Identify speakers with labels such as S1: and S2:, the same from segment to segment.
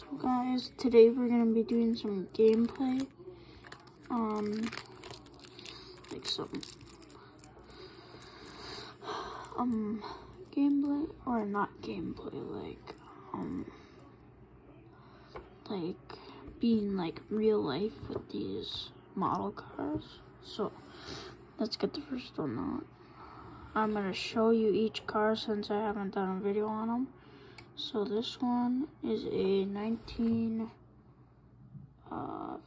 S1: So guys, today we're gonna be doing some gameplay. Um, like some, um, gameplay, or not gameplay, like, um, like being like real life with these model cars. So, let's get the first one out. I'm gonna show you each car since I haven't done a video on them. So this one is a 1957. Uh,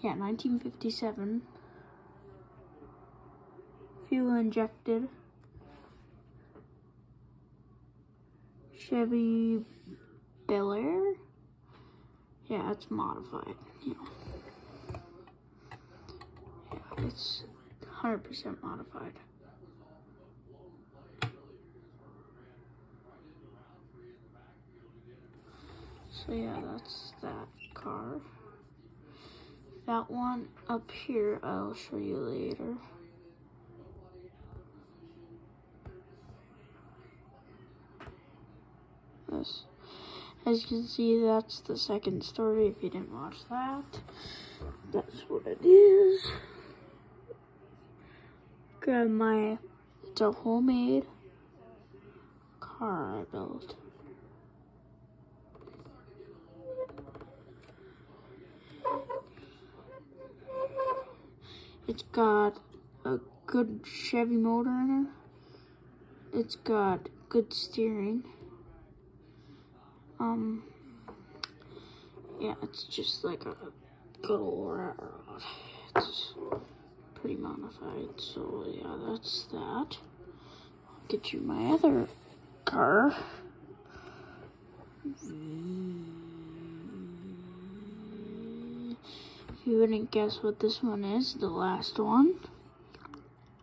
S1: yeah, 1957. Fuel injected. Chevy Bel Air. Yeah, it's modified. Yeah. Yeah, it's 100% modified. So yeah, that's that car. That one up here, I'll show you later. This, as you can see, that's the second story. If you didn't watch that, that's what it is. Grab my, it's a homemade car I built. It's got a good Chevy motor in it. It's got good steering. Um, yeah, it's just like a good old rat rod. It's pretty modified, so yeah, that's that. I'll get you my other car. You wouldn't guess what this one is, the last one,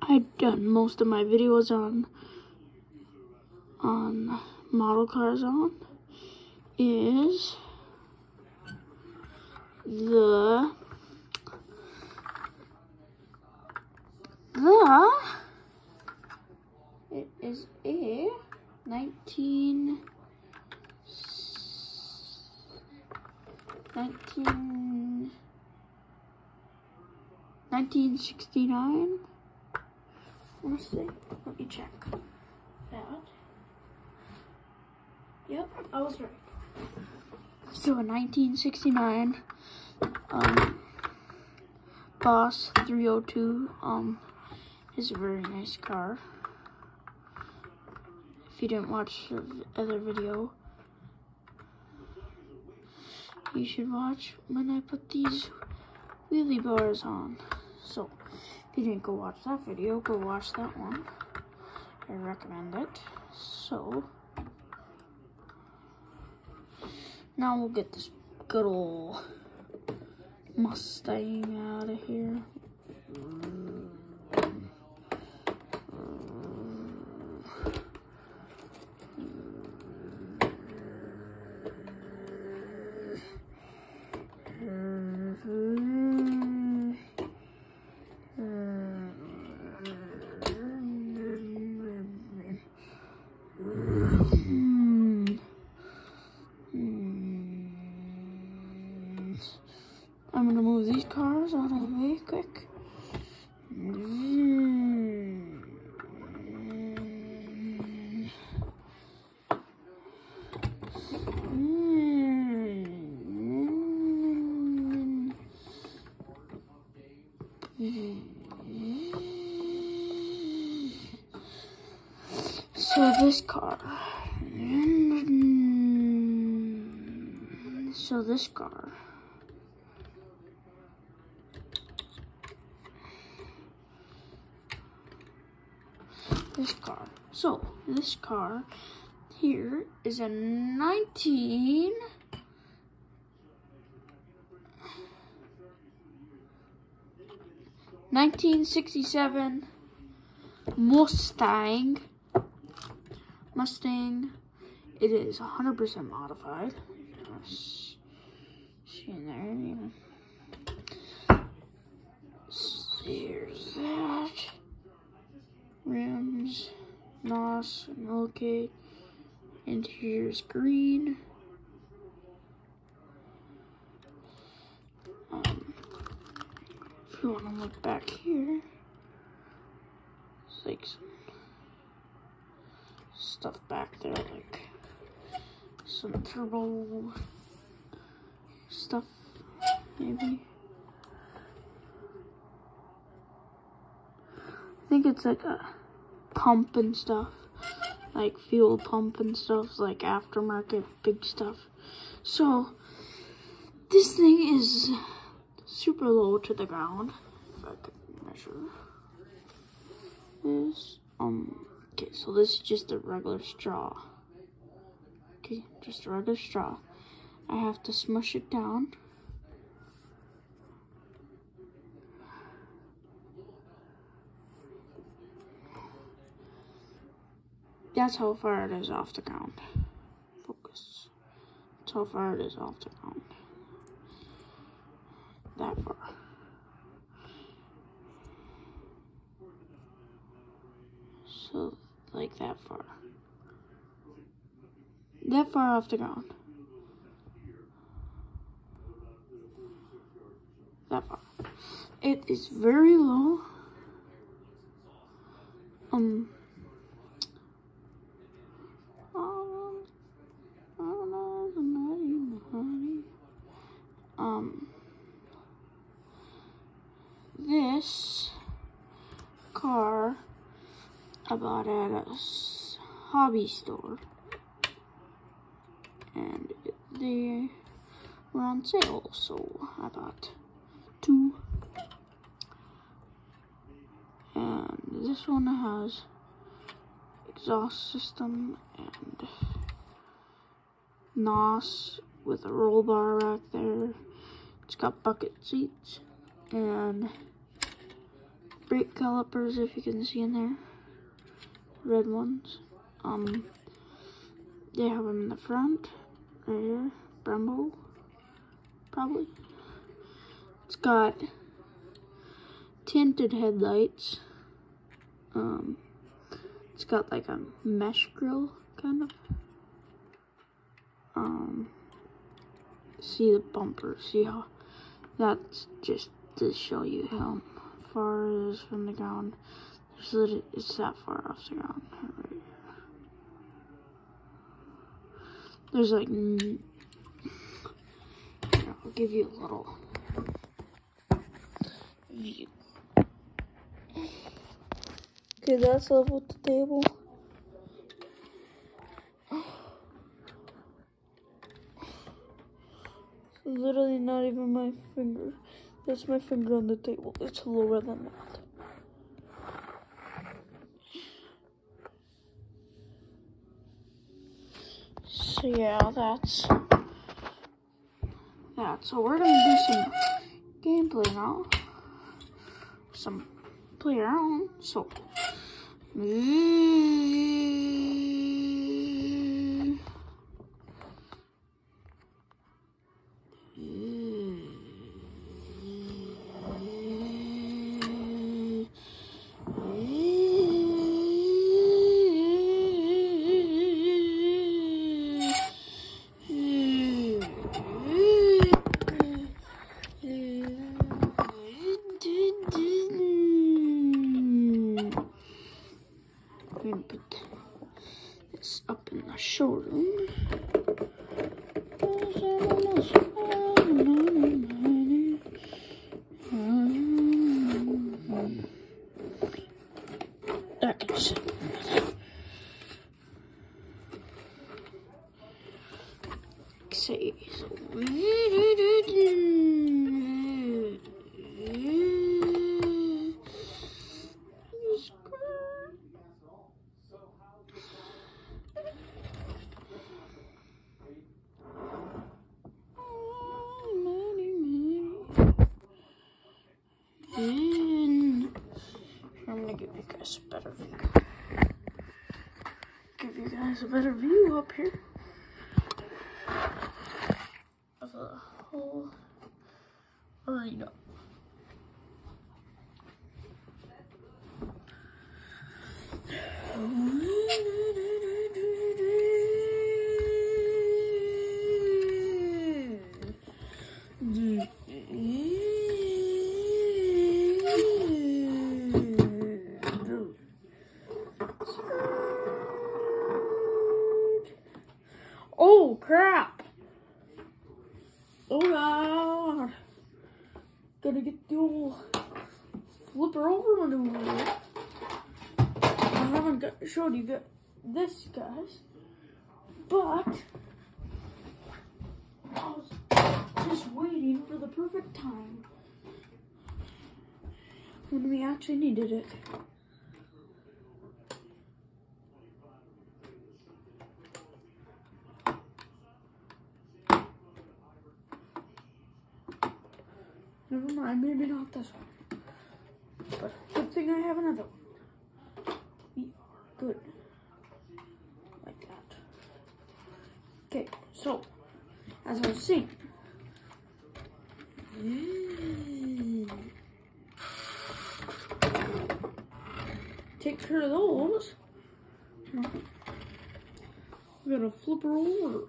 S1: I've done most of my videos on on model cars on is the the it is a 19 19 1969. Let's see. Let me check that. Yep, I was right. So a 1969 um, Boss 302 um is a very nice car. If you didn't watch the other video, you should watch when I put these wheelie bars on. If you didn't go watch that video, go watch that one. I recommend it. So, now we'll get this good old Mustang out of here. I'm gonna move these cars out of the way quick. So this car. So this car. this car. So, this car here is a 19... Nineteen sixty-seven Mustang. Mustang. It is hundred percent modified. See in there. There's that rims, NOS, okay. Interior's green. Um, if you want to look back here, it's like some stuff back there, like some turbo stuff, maybe. I think it's like a pump and stuff, like fuel pump and stuff, like aftermarket big stuff. So this thing is super low to the ground. If I could measure this, um, okay, so this is just a regular straw. Okay, just a regular straw. I have to smush it down. That's how far it is off the ground. Focus. That's how far it is off the ground. That far. So, like that far. That far off the ground. That far. It is very low. Um, um, this car I bought at a hobby store, they were on sale, so I bought two. And this one has exhaust system and NOS with a roll bar rack there. It's got bucket seats and brake calipers if you can see in there. Red ones. Um, they have them in the front, right here, Brembo, probably. It's got tinted headlights. Um, it's got like a mesh grill, kind of. Um, see the bumper, see how, that's just to show you how far it is from the ground. There's it's that far off the ground, right here. There's like, mm, here, I'll give you a little view. Okay, that's level the table. Literally not even my finger. That's my finger on the table. It's lower than that. So yeah, that's that. So we're gonna do some gameplay now. Some play around. So. I'm gonna put this up in the showroom. That can sit. Say so. And I'm gonna give you guys a better view. Give you guys a better view up here of the whole arena. Oh crap! Oh god! Gotta get the old flipper over maneuver. I haven't got, showed you guys this, guys, but I was just waiting for the perfect time when we actually needed it. Never mind, maybe not this one. But good thing I have another one. We are good. Like that. Okay, so, as I was saying. Take care of those. We're gonna flip her over.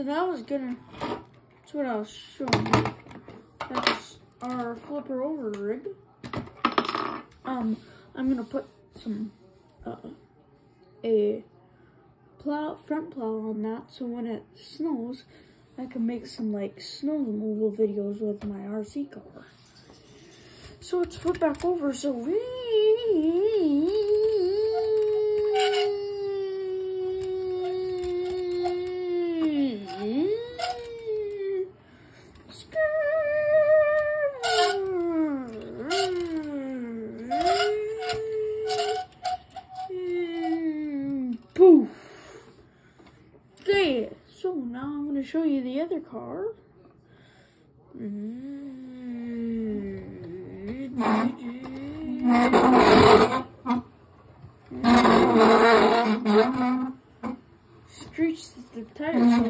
S1: So that was gonna, that's what I was showing you. That's our flipper over rig. Um, I'm gonna put some, uh, a plow, front plow on that so when it snows, I can make some like snow removal videos with my RC car. So let's flip back over so we Okay, so now I'm going to show you the other car. Screech the tires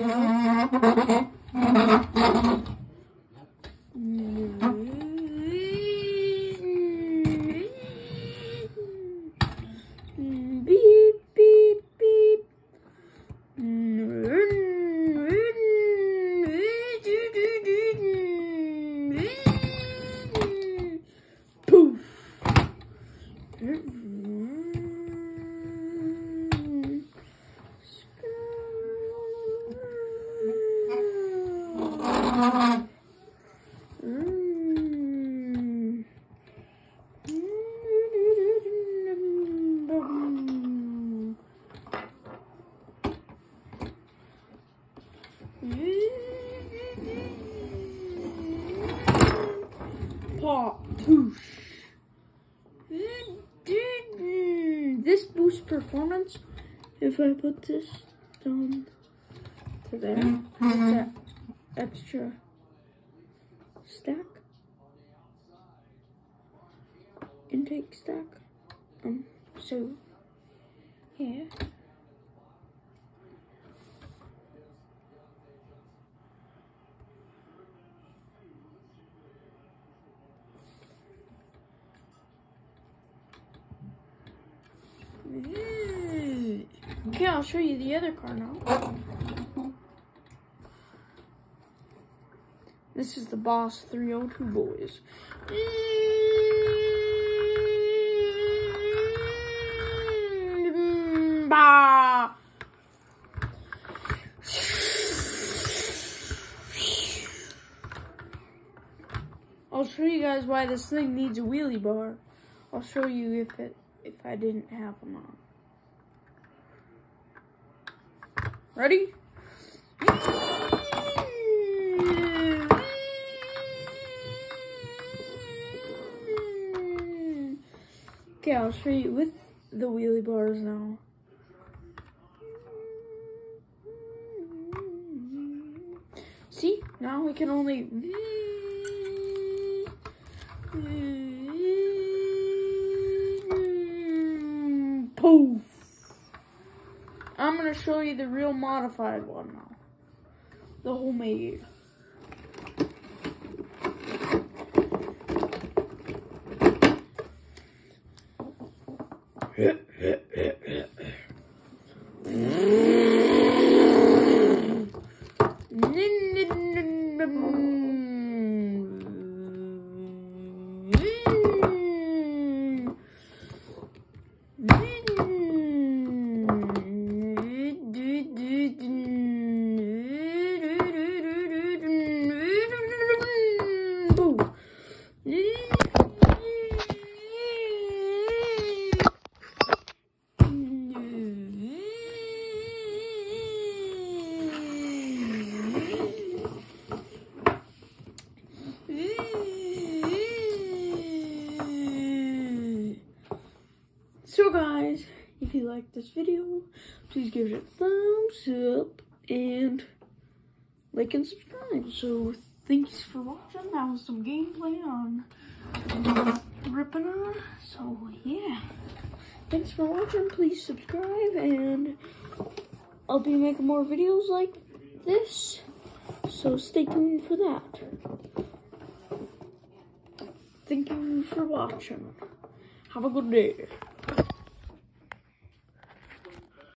S1: Pop. This boosts performance if I put this down to there. That extra stack. Intake stack. Um, so, yeah. Okay, I'll show you the other car now. This is the Boss 302 boys. I'll show you guys why this thing needs a wheelie bar. I'll show you if it if I didn't have them on. Ready? Okay, I'll show you with the wheelie bars now. See, now we can only... Poof! I'm gonna show you the real modified one now. The homemade. If you like this video, please give it a thumbs up and like and subscribe. So thanks for watching. That was some gameplay on on. So yeah, thanks for watching. Please subscribe and I'll be making more videos like this. So stay tuned for that. Thank you for watching. Have a good day.